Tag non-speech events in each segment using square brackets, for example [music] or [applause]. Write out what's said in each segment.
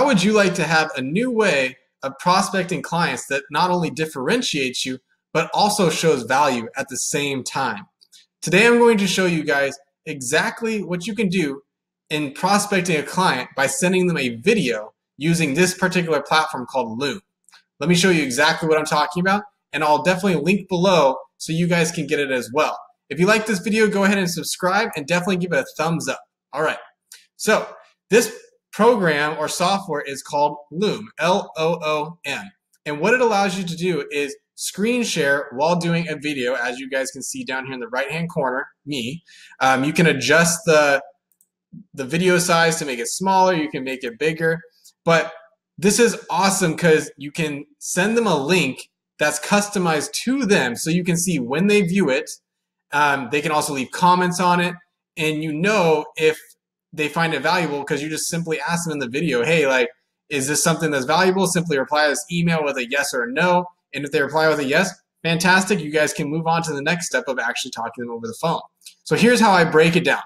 How would you like to have a new way of prospecting clients that not only differentiates you, but also shows value at the same time? Today I'm going to show you guys exactly what you can do in prospecting a client by sending them a video using this particular platform called Loom. Let me show you exactly what I'm talking about, and I'll definitely link below so you guys can get it as well. If you like this video, go ahead and subscribe and definitely give it a thumbs up. All right. So this program or software is called Loom, L-O-O-M. And what it allows you to do is screen share while doing a video, as you guys can see down here in the right-hand corner, me. Um, you can adjust the, the video size to make it smaller. You can make it bigger. But this is awesome because you can send them a link that's customized to them so you can see when they view it. Um, they can also leave comments on it. And you know if they find it valuable because you just simply ask them in the video, hey, like, is this something that's valuable? Simply reply this email with a yes or a no. And if they reply with a yes, fantastic. You guys can move on to the next step of actually talking to them over the phone. So here's how I break it down.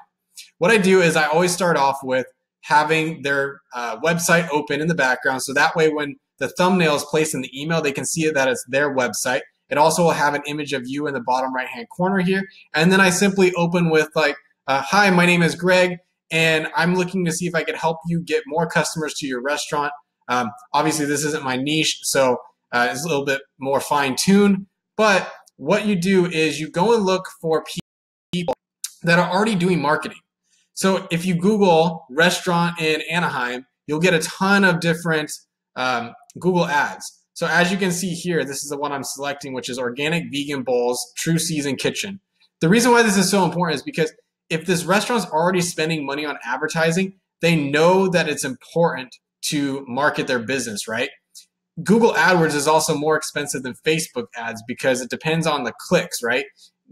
What I do is I always start off with having their uh, website open in the background. So that way, when the thumbnail is placed in the email, they can see that it's their website. It also will have an image of you in the bottom right hand corner here. And then I simply open with like, uh, hi, my name is Greg and I'm looking to see if I could help you get more customers to your restaurant. Um, obviously, this isn't my niche, so uh, it's a little bit more fine tuned. But what you do is you go and look for people that are already doing marketing. So if you Google restaurant in Anaheim, you'll get a ton of different um, Google ads. So as you can see here, this is the one I'm selecting, which is Organic Vegan Bowls True Season Kitchen. The reason why this is so important is because if this restaurant's already spending money on advertising, they know that it's important to market their business, right? Google AdWords is also more expensive than Facebook ads because it depends on the clicks, right?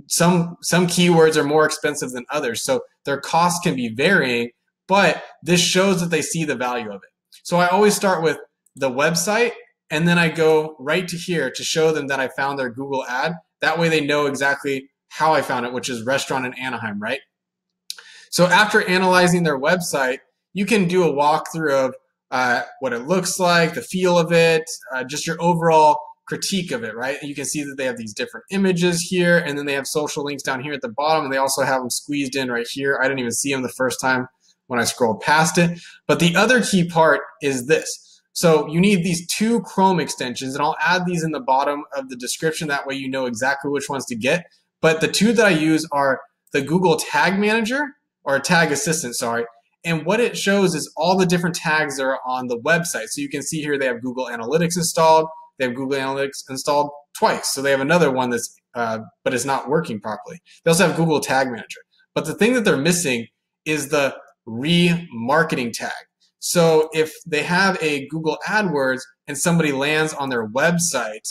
Some some keywords are more expensive than others, so their costs can be varying, but this shows that they see the value of it. So I always start with the website and then I go right to here to show them that I found their Google ad. That way they know exactly how I found it, which is restaurant in Anaheim, right? So after analyzing their website, you can do a walkthrough of uh, what it looks like, the feel of it, uh, just your overall critique of it, right? You can see that they have these different images here, and then they have social links down here at the bottom, and they also have them squeezed in right here. I didn't even see them the first time when I scrolled past it. But the other key part is this. So you need these two Chrome extensions, and I'll add these in the bottom of the description. That way you know exactly which ones to get. But the two that I use are the Google Tag Manager or a tag assistant, sorry. And what it shows is all the different tags that are on the website. So you can see here they have Google Analytics installed. They have Google Analytics installed twice. So they have another one that's, uh, but it's not working properly. They also have Google Tag Manager. But the thing that they're missing is the remarketing tag. So if they have a Google AdWords and somebody lands on their website,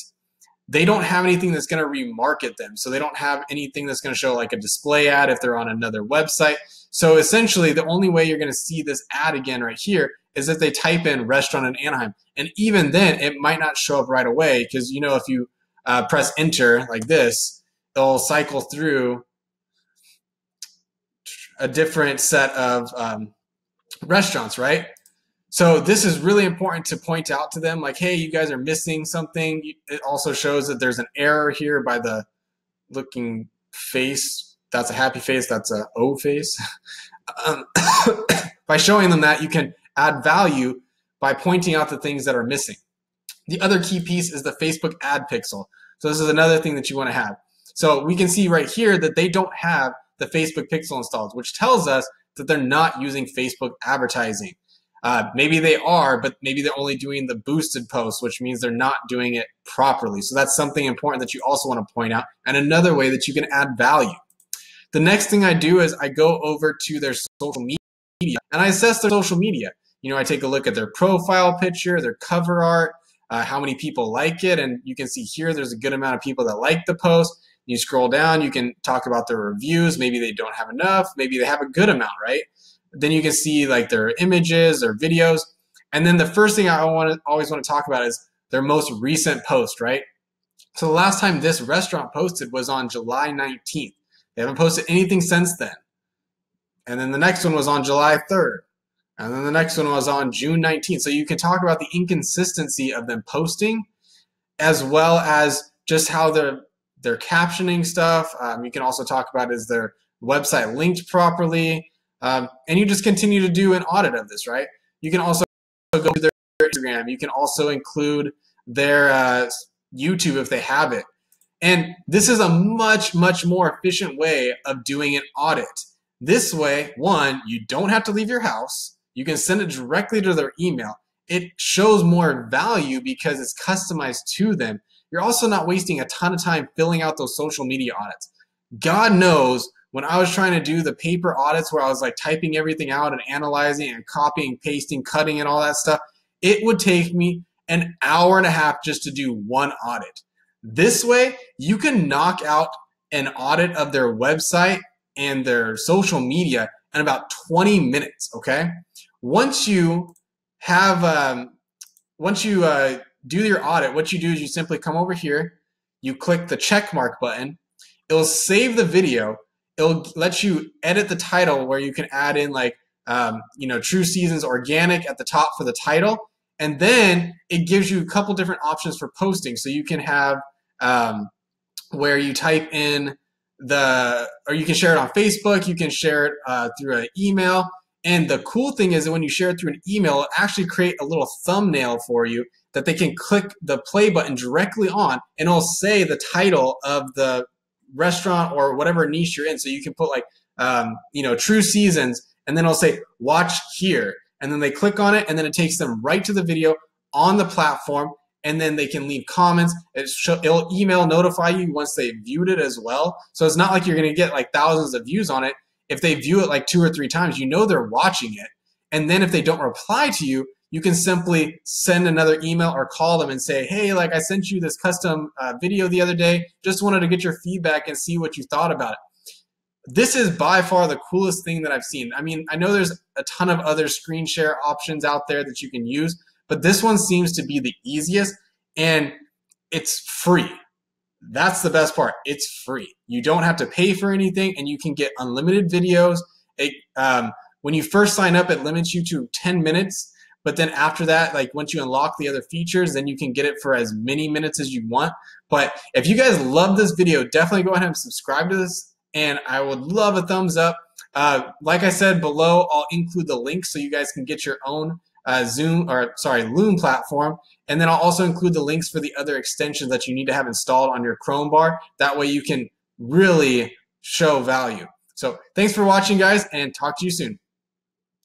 they don't have anything that's going to remarket them. So they don't have anything that's going to show like a display ad if they're on another website. So essentially, the only way you're going to see this ad again right here is if they type in restaurant in Anaheim. And even then, it might not show up right away because, you know, if you uh, press enter like this, it'll cycle through a different set of um, restaurants, right? So this is really important to point out to them like, hey, you guys are missing something. It also shows that there's an error here by the looking face that's a happy face, that's a O face. [laughs] Um, [coughs] by showing them that, you can add value by pointing out the things that are missing. The other key piece is the Facebook ad pixel. So this is another thing that you want to have. So we can see right here that they don't have the Facebook pixel installed, which tells us that they're not using Facebook advertising. Uh, maybe they are, but maybe they're only doing the boosted posts, which means they're not doing it properly. So that's something important that you also want to point out. And another way that you can add value. The next thing I do is I go over to their social media and I assess their social media. You know, I take a look at their profile picture, their cover art, uh, how many people like it. And you can see here there's a good amount of people that like the post. You scroll down, you can talk about their reviews. Maybe they don't have enough, maybe they have a good amount, right? Then you can see like their images, their videos. And then the first thing I want to always want to talk about is their most recent post, right? So the last time this restaurant posted was on July 19th. They haven't posted anything since then. And then the next one was on July 3rd. And then the next one was on June 19th. So you can talk about the inconsistency of them posting as well as just how they're they're captioning stuff. Um, you can also talk about is their website linked properly, um, and you just continue to do an audit of this, right? You can also go to their Instagram. You can also include their uh, YouTube if they have it. And this is a much, much more efficient way of doing an audit. This way, one, you don't have to leave your house. You can send it directly to their email. It shows more value because it's customized to them. You're also not wasting a ton of time filling out those social media audits. God knows when I was trying to do the paper audits where I was like typing everything out and analyzing and copying, pasting, cutting, and all that stuff, it would take me an hour and a half just to do one audit. This way, you can knock out an audit of their website and their social media in about 20 minutes, okay? Once you have, um, once you uh, do your audit, what you do is you simply come over here, you click the check mark button, it'll save the video, it'll let you edit the title where you can add in like, um, you know, True Seasons Organic at the top for the title, and then it gives you a couple different options for posting. So you can have um, where you type in the, or you can share it on Facebook, you can share it uh, through an email. And the cool thing is that when you share it through an email, it'll actually create a little thumbnail for you that they can click the play button directly on and it'll say the title of the restaurant or whatever niche you're in. So you can put like, um, you know, True Seasons, and then it'll say watch here. And then they click on it and then it takes them right to the video on the platform and then they can leave comments. It'll email notify you once they viewed it as well. So it's not like you're going to get like thousands of views on it. If they view it like two or three times, you know they're watching it. And then if they don't reply to you, you can simply send another email or call them and say, hey, like I sent you this custom uh, video the other day. Just wanted to get your feedback and see what you thought about it. This is by far the coolest thing that I've seen. I mean, I know there's a ton of other screen share options out there that you can use, but this one seems to be the easiest and it's free. That's the best part. It's free. You don't have to pay for anything and you can get unlimited videos. It, um, when you first sign up, it limits you to 10 minutes. But then after that, like once you unlock the other features, then you can get it for as many minutes as you want. But if you guys love this video, definitely go ahead and subscribe to this. And I would love a thumbs up. Uh, like I said below, I'll include the link so you guys can get your own uh, Zoom or sorry Loom platform, and then I'll also include the links for the other extensions that you need to have installed on your Chrome bar. That way you can really show value. So thanks for watching, guys, and talk to you soon.